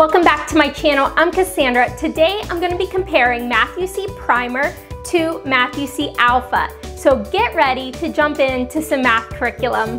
Welcome back to my channel. I'm Cassandra. Today I'm going to be comparing Math U-See Primer to Math U-See Alpha. So get ready to jump into some math curriculum.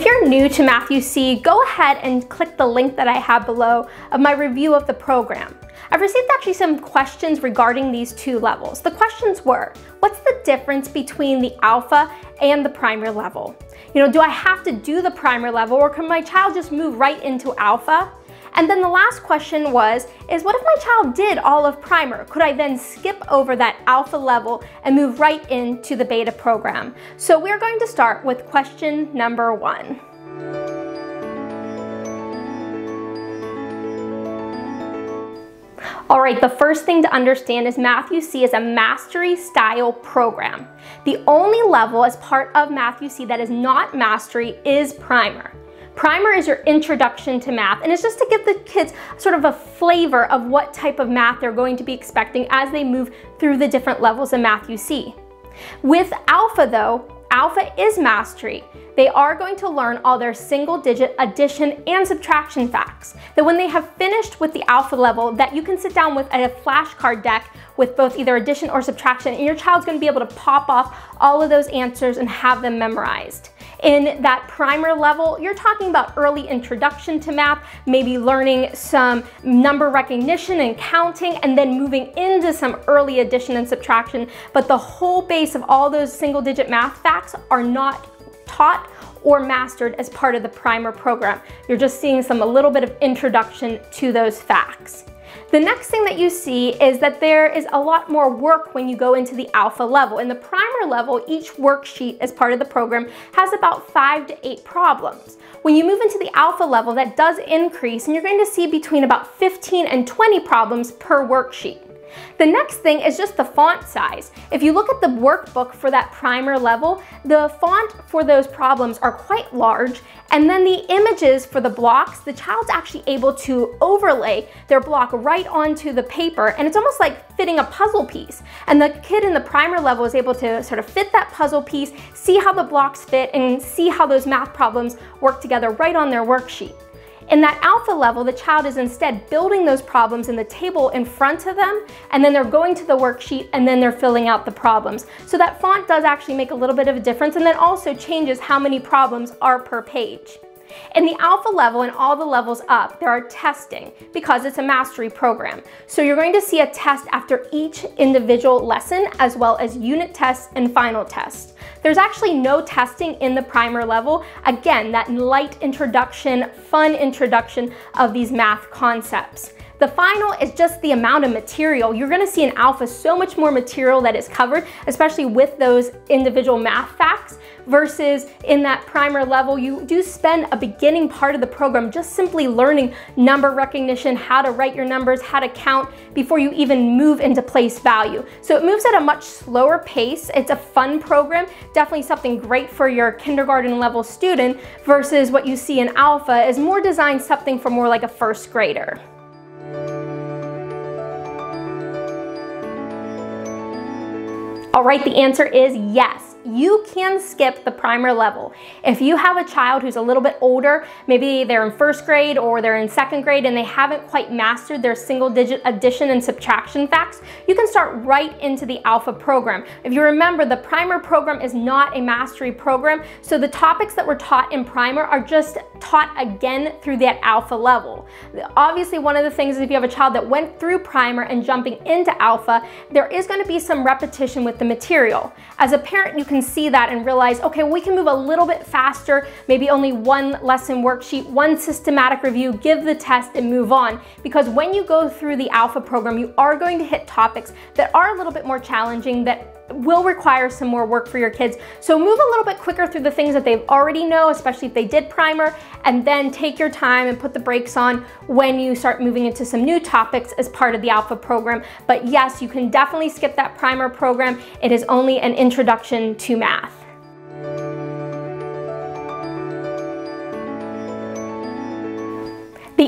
If you're new to Math U-See, go ahead and click the link that I have below of my review of the program. I've received actually some questions regarding these two levels. The questions were, what's the difference between the alpha and the primer level? You know, do I have to do the primer level or can my child just move right into alpha? And then the last question was, is what if my child did all of primer? Could I then skip over that alpha level and move right into the beta program? So we're going to start with question number one. All right, the first thing to understand is Math U-See is a mastery style program. The only level as part of Math U-See that is not mastery is primer. Primer is your introduction to math, and it's just to give the kids sort of a flavor of what type of math they're going to be expecting as they move through the different levels of Math U-See. With Alpha though, Alpha is mastery. They are going to learn all their single digit addition and subtraction facts. That when they have finished with the alpha level, that you can sit down with a flashcard deck with both either addition or subtraction, and your child's gonna be able to pop off all of those answers and have them memorized. In that primer level, you're talking about early introduction to math, maybe learning some number recognition and counting, and then moving into some early addition and subtraction. But the whole base of all those single digit math facts are not taught or mastered as part of the primer program. You're just seeing some a little bit of introduction to those facts. The next thing that you see is that there is a lot more work when you go into the alpha level. In the primer level, each worksheet as part of the program has about five to eight problems. When you move into the alpha level, that does increase and you're going to see between about 15 and 20 problems per worksheet. The next thing is just the font size. If you look at the workbook for that primer level, the font for those problems are quite large, and then the images for the blocks, the child's actually able to overlay their block right onto the paper, and it's almost like fitting a puzzle piece. And the kid in the primer level is able to sort of fit that puzzle piece, see how the blocks fit, and see how those math problems work together right on their worksheet. In that alpha level, the child is instead building those problems in the table in front of them, and then they're going to the worksheet and then they're filling out the problems. So that font does actually make a little bit of a difference and then also changes how many problems are per page. In the alpha level and all the levels up, there are testing because it's a mastery program. So you're going to see a test after each individual lesson as well as unit tests and final tests. There's actually no testing in the primer level. Again, that light introduction, fun introduction of these math concepts. The final is just the amount of material. You're gonna see in alpha so much more material that is covered, especially with those individual math facts, versus in that primer level, you do spend a beginning part of the program just simply learning number recognition, how to write your numbers, how to count before you even move into place value. So it moves at a much slower pace. It's a fun program, definitely something great for your kindergarten level student versus what you see in alpha is more designed something for more like a first grader. All right, the answer is yes you can skip the primer level. If you have a child who's a little bit older, maybe they're in first grade or they're in second grade and they haven't quite mastered their single digit addition and subtraction facts, you can start right into the alpha program. If you remember, the primer program is not a mastery program, so the topics that were taught in primer are just taught again through that alpha level. Obviously, one of the things is if you have a child that went through primer and jumping into alpha, there is gonna be some repetition with the material. As a parent, you can see that and realize, okay, we can move a little bit faster, maybe only one lesson worksheet, one systematic review, give the test and move on. Because when you go through the alpha program, you are going to hit topics that are a little bit more challenging that will require some more work for your kids. So move a little bit quicker through the things that they already know, especially if they did primer, and then take your time and put the brakes on when you start moving into some new topics as part of the Alpha program. But yes, you can definitely skip that primer program. It is only an introduction to math.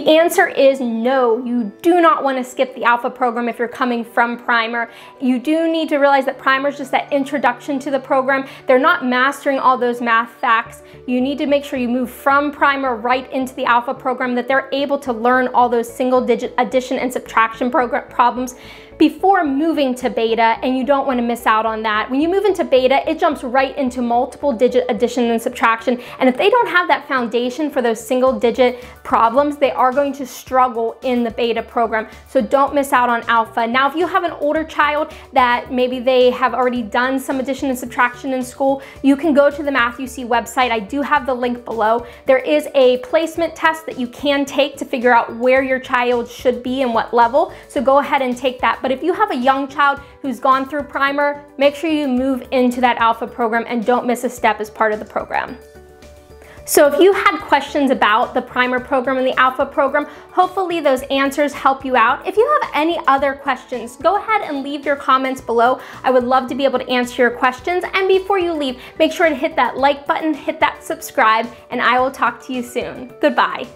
The answer is no, you do not want to skip the alpha program if you're coming from primer. You do need to realize that primer is just that introduction to the program. They're not mastering all those math facts. You need to make sure you move from primer right into the alpha program that they're able to learn all those single digit addition and subtraction program problems before moving to beta and you don't want to miss out on that. When you move into beta, it jumps right into multiple digit addition and subtraction. And if they don't have that foundation for those single digit problems, they are going to struggle in the beta program. So don't miss out on alpha. Now, if you have an older child that maybe they have already done some addition and subtraction in school, you can go to the Math-U-See website. I do have the link below. There is a placement test that you can take to figure out where your child should be and what level. So go ahead and take that. If you have a young child who's gone through primer, make sure you move into that alpha program and don't miss a step as part of the program. So if you had questions about the primer program and the alpha program, hopefully those answers help you out. If you have any other questions, go ahead and leave your comments below. I would love to be able to answer your questions. And before you leave, make sure to hit that like button, hit that subscribe, and I will talk to you soon. Goodbye.